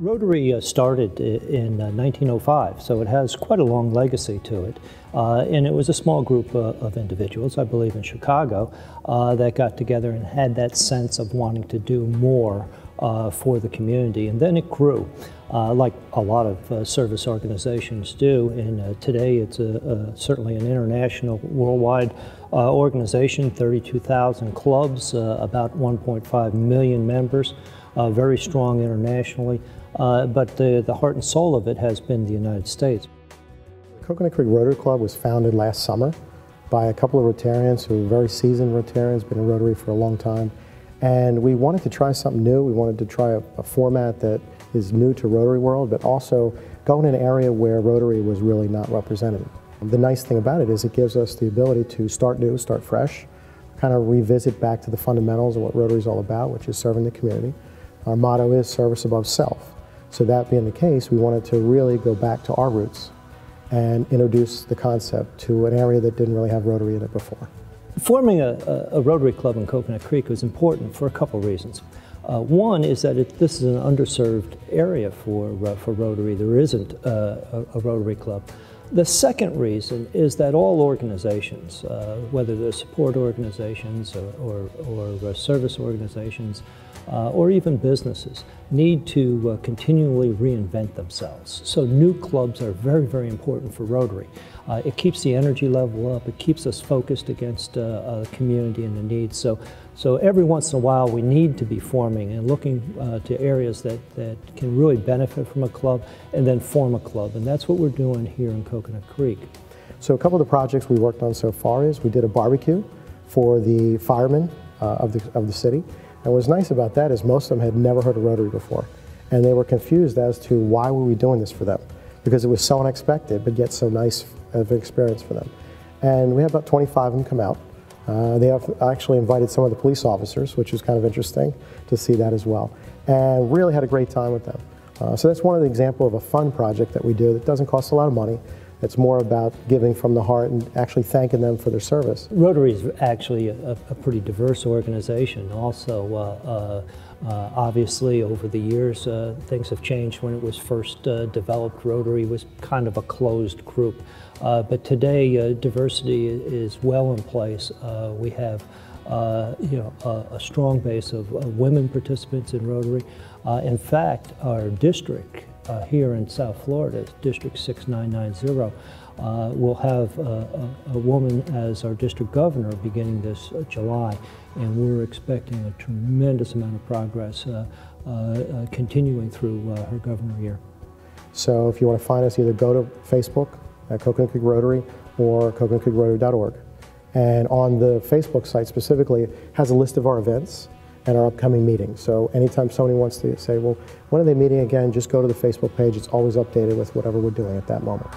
Rotary uh, started in uh, 1905, so it has quite a long legacy to it. Uh, and it was a small group uh, of individuals, I believe in Chicago, uh, that got together and had that sense of wanting to do more uh, for the community. And then it grew, like a lot of service organizations do. And today it's a, a, certainly an international, worldwide organization, 32,000 clubs, about 1.5 million members uh, very strong internationally, uh, but the, the heart and soul of it has been the United States. Coconut Creek Rotary Club was founded last summer by a couple of Rotarians who are very seasoned Rotarians, been in Rotary for a long time. And we wanted to try something new. We wanted to try a, a format that is new to Rotary world, but also go in an area where Rotary was really not represented. The nice thing about it is it gives us the ability to start new, start fresh, kind of revisit back to the fundamentals of what Rotary is all about, which is serving the community. Our motto is service above self. So that being the case, we wanted to really go back to our roots and introduce the concept to an area that didn't really have Rotary in it before. Forming a, a Rotary Club in Coconut Creek was important for a couple reasons. Uh, one is that it, this is an underserved area for, uh, for Rotary. There isn't uh, a, a, Rotary Club. The second reason is that all organizations, uh, whether they're support organizations or, or, or uh, service organizations, uh, or even businesses need to uh, continually reinvent themselves. So new clubs are very, very important for Rotary. Uh, it keeps the energy level up, it keeps us focused against uh, uh, the community and the needs. So, so every once in a while we need to be forming and looking uh, to areas that, that can really benefit from a club and then form a club. And that's what we're doing here in Coconut Creek. So a couple of the projects we worked on so far is we did a barbecue for the firemen of, the, of the city. And what's nice about that is most of them had never heard of Rotary before. And they were confused as to why were we doing this for them? Because it was so unexpected, but yet so nice of an experience for them. And we had about 25 of them come out. Uh, they have actually invited some of the police officers, which was kind of interesting to see that as well. And really had a great time with them. Uh, so that's one of the example of a fun project that we do that doesn't cost a lot of money. It's more about giving from the heart and actually thanking them for their service. Rotary is actually a, a pretty diverse organization. Also, uh, uh, uh, obviously, over the years, uh, things have changed. When it was first uh, developed, Rotary was kind of a closed group. Uh, but today, diversity is well in place. we have you know, a, a, strong base of women participants in Rotary. in fact, our district uh, here in South Florida, District 6990, uh, we'll have a, a, woman as our district governor beginning this uh, July, and we're expecting a tremendous amount of progress uh, uh, continuing through her governor year. So if you want to find us, either go to Facebook at Coconut Creek Rotary or coconutcreekrotary.org. And on the Facebook site specifically, has a list of our events and our upcoming meetings. So anytime somebody wants to say, well, when are they meeting again, just go to the Facebook page. It's always updated with whatever we're doing at that moment.